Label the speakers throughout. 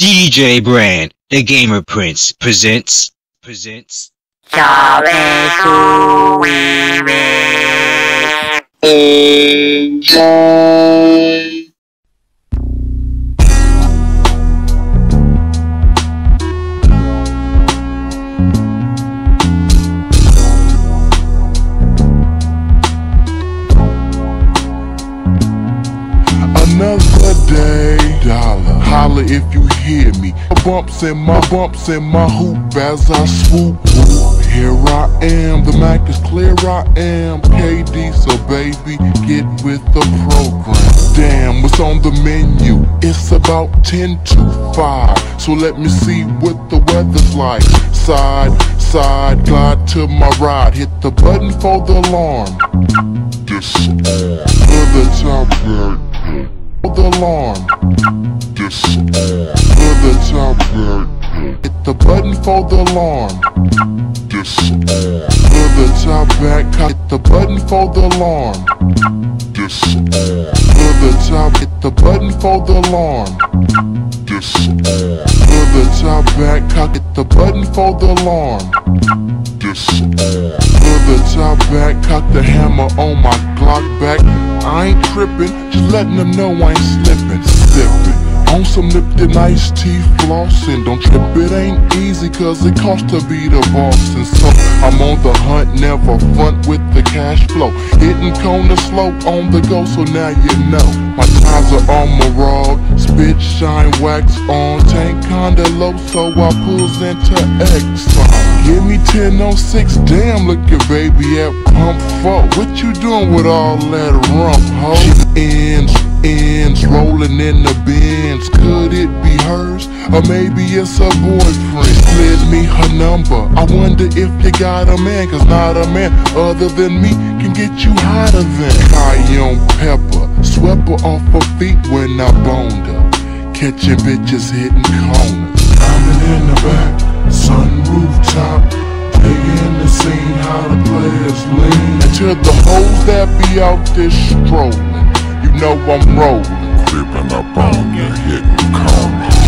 Speaker 1: DJ Brand, the Gamer Prince, presents, presents.
Speaker 2: Another day, dollar. Holla if you hear me. Bumps in my bumps in my hoop as I swoop. Here I am, the Mac is clear. I am K-Dee, so baby, get with the program. Damn, what's on the menu? It's about 10 to 5. So let me see what the weather's like. Side, side, glide to my ride. Hit the button for the alarm. Disarm. For the top. For the alarm. Hit the button for the alarm. Disarm. For the top back. Hit the button for the alarm. Disarm. For the top. Hit the button for the alarm. Disarm. For the top back. Hit the button for the alarm. Disarm. For the top back. Cock the hammer on my Glock back. I ain't tripping, just letting them know I ain't slipping, slipping. On some iced tea flossing. Don't trip, it ain't easy, cause it costs to be the boss. And so I'm on the hunt, never front with the cash flow. Hitting corner slow on the go, so now you know. My ties are on my rod, spit, shine, wax on. Tank kinda low, so I pulls into X. Give me 10 on 6, damn, look at baby at pump 4. What you doing with all that rump, ho? She ends, rolling in the bins. Could it be hers? Or maybe it's her boyfriend. Slid me her number. I wonder if you got a man, cause not a man other than me can get you hotter than cayenne pepper. Swept her off her feet when I boned her. Catching bitches hitting corners. Climbing in the back, sun rooftop. Taking the scene, how the players lean. To the hoes that be out there strolling, you know I'm rolling. Creeping up on you, hitting corners.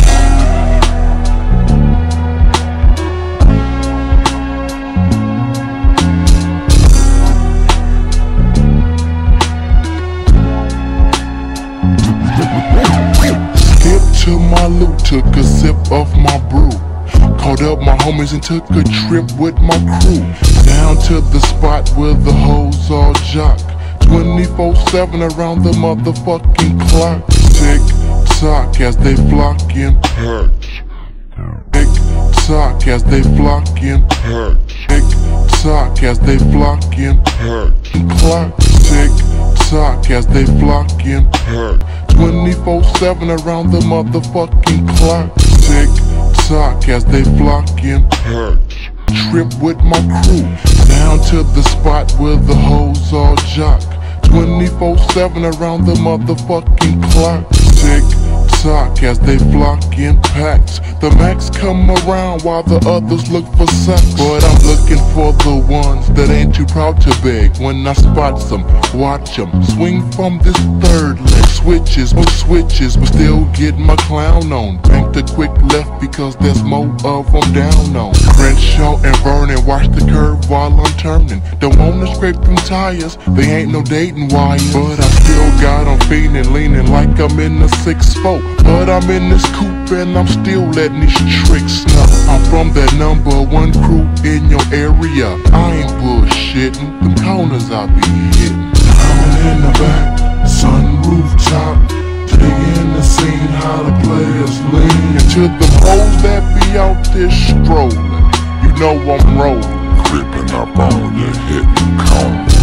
Speaker 2: To my loot, took a sip of my brew. Called up my homies and took a trip with my crew. Down to the spot where the hoes all jock. 24-7 around the motherfucking clock. Tick tock as they flock in perch. Tick tock as they flock in perch. Tick tock as they flock in perch. Clock tick tock as they flock in perch. 24-7 around the motherfucking clock. Tick tock as they flock in perch. Trip with my crew down to the spot where the hoes all jock. 24-7 around the motherfucking clock. Tick as they flock in packs. The max come around while the others look for sex. But I'm looking for the ones that ain't too proud to beg. When I spot some, watch them swing from this third leg. Switches, more switches, but still get my clown on. Bank the quick left because there's more of them down on. Crenshaw and Vernon, watch the curve while I'm turning. Don't wanna scrape them tires, they ain't no dating wires. But I still got 'em feeling, leaning like I'm in a 6-4. But I'm in this coupe and I'm still letting these tricks know. I'm from that number one crew in your area. I ain't bullshitting, them corners I be hitting. Coming in the back, sun rooftop. Taking the scene, how the players lean. To the hoes that be out there strolling, you know I'm rolling. Creeping up on you, hitting corners.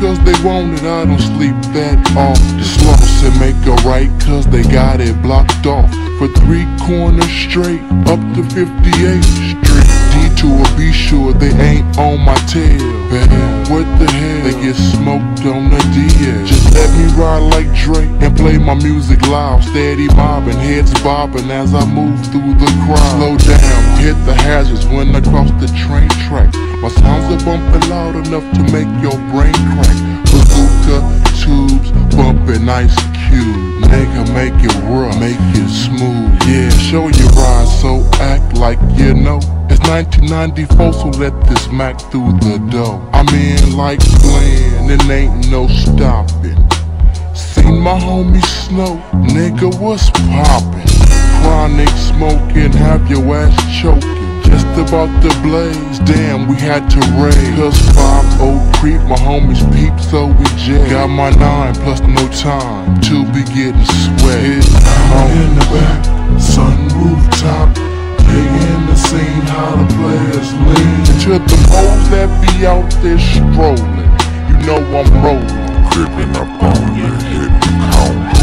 Speaker 2: Cause they want it, I don't sleep that often. Slauson and make a right cause they got it blocked off. For three corners straight, up to 58th Street. to her, be sure they ain't on my tail. Man, what the hell? They get smoked on the DL. Just let me ride like And play my music loud. Steady bobbing, heads bobbing as I move through the crowd. Slow down, hit the hazards when I cross the train track. My sounds are bumping loud enough to make your brain crack. Bazooka tubes bumping ice cube. Nigga, make it rough, make it smooth. Yeah, show your ride, so act like you know. It's 1994, so let this Mac through the door. I'm in like Glenn, and ain't no stopping. Seen my homie Snow, nigga, what's poppin'? Chronic smoking, have your ass choking. Just about to blaze, damn, we had to raise. Cause 5 old creep, my homies peep, so we jet. Got my nine plus no time to be getting sweat. I'm in the back, sunroof top. Digging the scene, how the players lean. To the hoes that be out there strolling, you know I'm rolling.
Speaker 3: Gripping up on your hip, home.